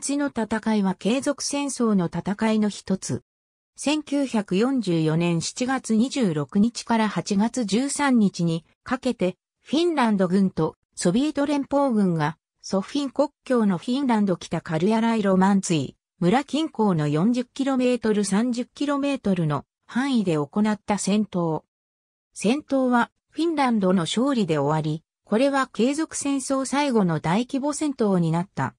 ツの戦いは継続戦争の戦いの一つ。1944年7月26日から8月13日にかけて、フィンランド軍とソビエト連邦軍がソフィン国境のフィンランド北カルヤライロマンツィ村近郊の 40km30km の範囲で行った戦闘。戦闘はフィンランドの勝利で終わり、これは継続戦争最後の大規模戦闘になった。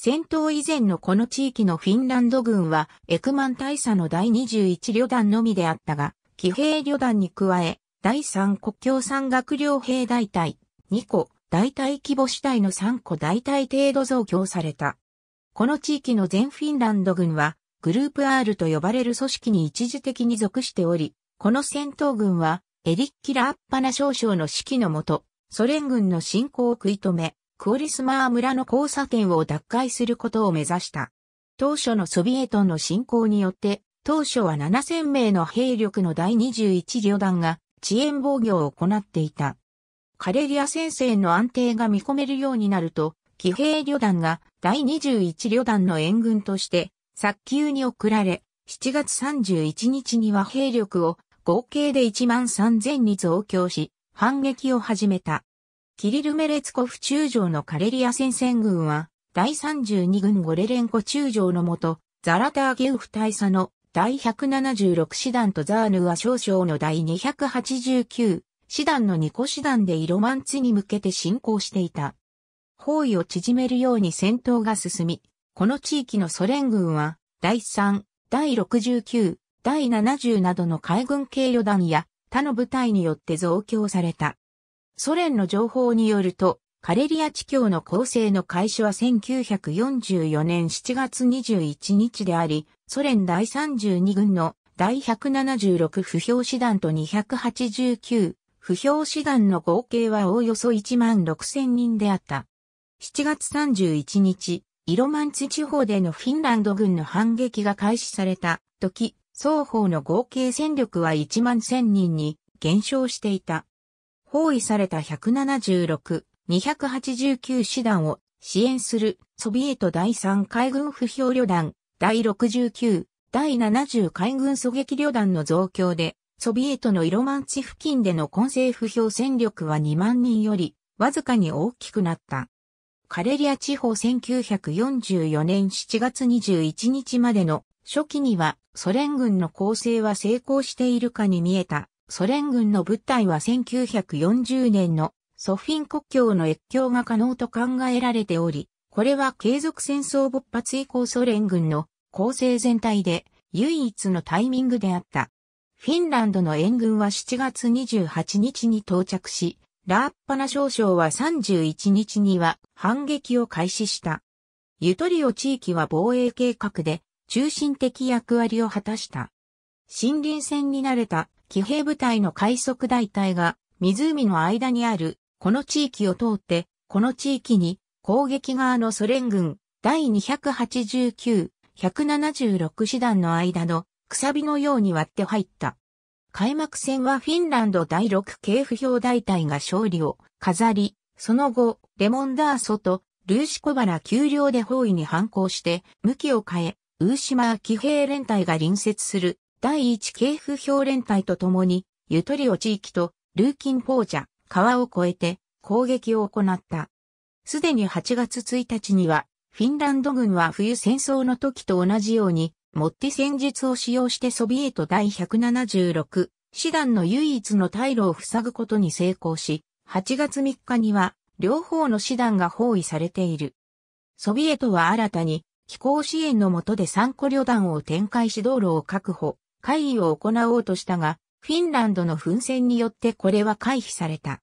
戦闘以前のこの地域のフィンランド軍はエクマン大佐の第21旅団のみであったが、騎兵旅団に加え、第3国境山岳両兵大隊、2個、大隊規模主体の3個大隊程度増強された。この地域の全フィンランド軍は、グループ R と呼ばれる組織に一時的に属しており、この戦闘軍は、エリッキ・ラーッパナ少将の指揮のもと、ソ連軍の侵攻を食い止め、クオリスマー村の交差点を奪回することを目指した。当初のソビエトの侵攻によって、当初は7000名の兵力の第21旅団が遅延防御を行っていた。カレリア戦線の安定が見込めるようになると、騎兵旅団が第21旅団の援軍として早急に送られ、7月31日には兵力を合計で1万3000に増強し、反撃を始めた。キリル・メレツコフ中将のカレリア戦線軍は、第32軍ゴレレンコ中将のもと、ザラターゲウフ大佐の第176師団とザーヌア少将の第289師団の2個師団でイロマンツに向けて進行していた。包囲を縮めるように戦闘が進み、この地域のソ連軍は、第3、第69、第70などの海軍系旅団や他の部隊によって増強された。ソ連の情報によると、カレリア地境の構成の開始は1944年7月21日であり、ソ連第32軍の第176不評師団と289不評師団の合計はおおよそ1万6千人であった。7月31日、イロマンツ地方でのフィンランド軍の反撃が開始された時、双方の合計戦力は1万1000人に減少していた。包囲された176、289師団を支援するソビエト第3海軍不評旅団、第69、第70海軍狙撃旅団の増強で、ソビエトのイロマンチ付近での混成不評戦力は2万人よりわずかに大きくなった。カレリア地方1944年7月21日までの初期にはソ連軍の攻勢は成功しているかに見えた。ソ連軍の部隊は1940年のソフィン国境の越境が可能と考えられており、これは継続戦争勃発以降ソ連軍の構成全体で唯一のタイミングであった。フィンランドの援軍は7月28日に到着し、ラーッパナ少将は31日には反撃を開始した。ユトリオ地域は防衛計画で中心的役割を果たした。森林戦に慣れた騎兵部隊の快速大隊が湖の間にあるこの地域を通ってこの地域に攻撃側のソ連軍第289、176師団の間のくさびのように割って入った。開幕戦はフィンランド第6系不評大隊が勝利を飾り、その後、レモンダーソとルーシコバラ丘陵で包囲に反抗して向きを変え、ウーシマー騎兵連隊が隣接する第1系不評連隊と共に、ユトリオ地域とルーキンポーチャ、川を越えて攻撃を行った。すでに8月1日には、フィンランド軍は冬戦争の時と同じように、モッティ戦術を使用してソビエト第176師団の唯一の退路を塞ぐことに成功し、8月3日には両方の師団が包囲されている。ソビエトは新たに気候支援の下で3個旅団を展開し道路を確保、会議を行おうとしたが、フィンランドの奮戦によってこれは回避された。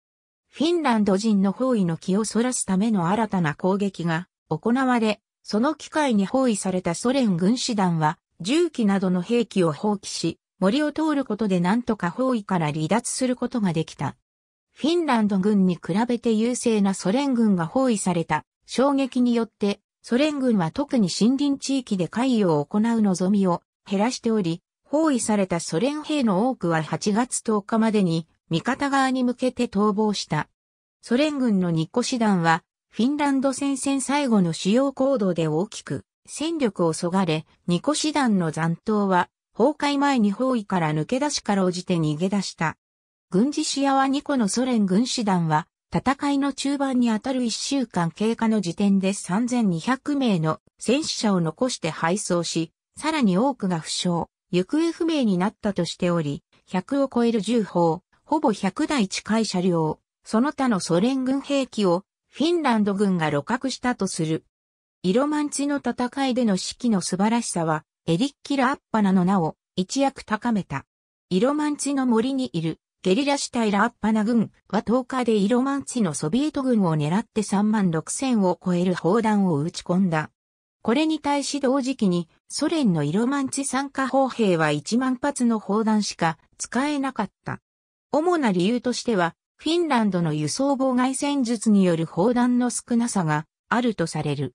フィンランド人の包囲の気をそらすための新たな攻撃が行われ、その機会に包囲されたソ連軍師団は重機などの兵器を放棄し、森を通ることで何とか包囲から離脱することができた。フィンランド軍に比べて優勢なソ連軍が包囲された衝撃によってソ連軍は特に森林地域で会議を行う望みを減らしており、包囲されたソ連兵の多くは8月10日までに味方側に向けて逃亡した。ソ連軍の日個師団はフィンランド戦線最後の主要行動で大きく戦力をそがれ、ニコ師団の残党は、崩壊前に包囲から抜け出しから応じて逃げ出した。軍事視野は2個のソ連軍師団は、戦いの中盤にあたる1週間経過の時点で3200名の戦死者を残して敗走し、さらに多くが負傷、行方不明になったとしており、100を超える銃砲、ほぼ100台近い車両、その他のソ連軍兵器をフィンランド軍が露獲したとする。イロマンチの戦いでの指揮の素晴らしさは、エリッキラ・アッパナの名を一躍高めた。イロマンチの森にいるゲリラシタイラ・アッパナ軍は10日でイロマンチのソビエト軍を狙って3万6千を超える砲弾を撃ち込んだ。これに対し同時期にソ連のイロマンチ参加砲兵は1万発の砲弾しか使えなかった。主な理由としては、フィンランドの輸送妨害戦術による砲弾の少なさがあるとされる。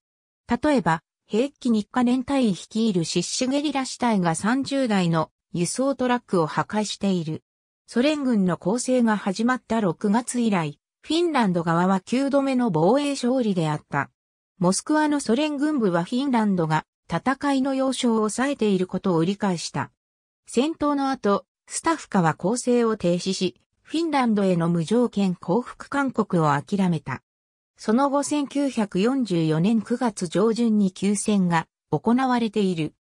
例えば、兵器日課連隊率いるシッシュゲリラ死体が30台の輸送トラックを破壊している。ソ連軍の攻勢が始まった6月以来、フィンランド側は9度目の防衛勝利であった。モスクワのソ連軍部はフィンランドが戦いの要衝を抑えていることを理解した。戦闘の後、スタッフカは攻勢を停止し、フィンランドへの無条件降伏勧告を諦めた。その後1944年9月上旬に休戦が行われている。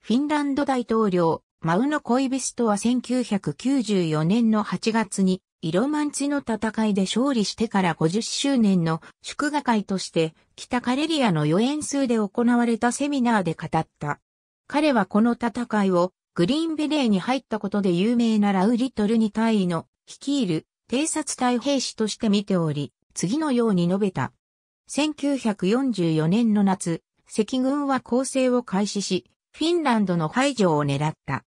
フィンランド大統領、マウノ・コイビストは1994年の8月に、イロマンチの戦いで勝利してから50周年の祝賀会として、北カレリアの予演数で行われたセミナーで語った。彼はこの戦いをグリーンベレーに入ったことで有名なラウリトルニ隊員の率いる偵察隊兵士として見ており、次のように述べた。1944年の夏、赤軍は攻勢を開始し、フィンランドの排除を狙った。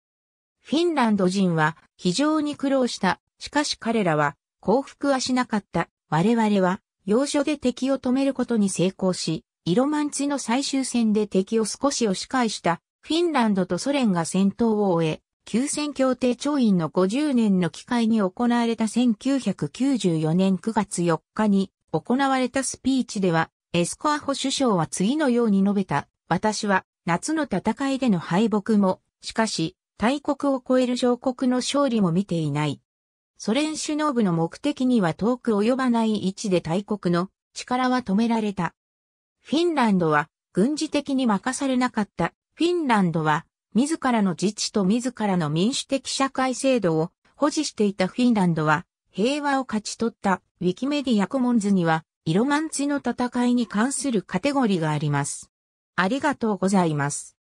フィンランド人は非常に苦労した。しかし彼らは降伏はしなかった。我々は要所で敵を止めることに成功し、イロマンチの最終戦で敵を少し押し返したフィンランドとソ連が戦闘を終え、休戦協定調印の50年の機会に行われた1994年9月4日に行われたスピーチでは、エスコアホ首相は次のように述べた。私は夏の戦いでの敗北も、しかし、大国を超える小国の勝利も見ていない。ソ連首脳部の目的には遠く及ばない位置で大国の力は止められた。フィンランドは軍事的に任されなかった。フィンランドは自らの自治と自らの民主的社会制度を保持していたフィンランドは平和を勝ち取ったウィキメディアコモンズにはイロマンチの戦いに関するカテゴリーがあります。ありがとうございます。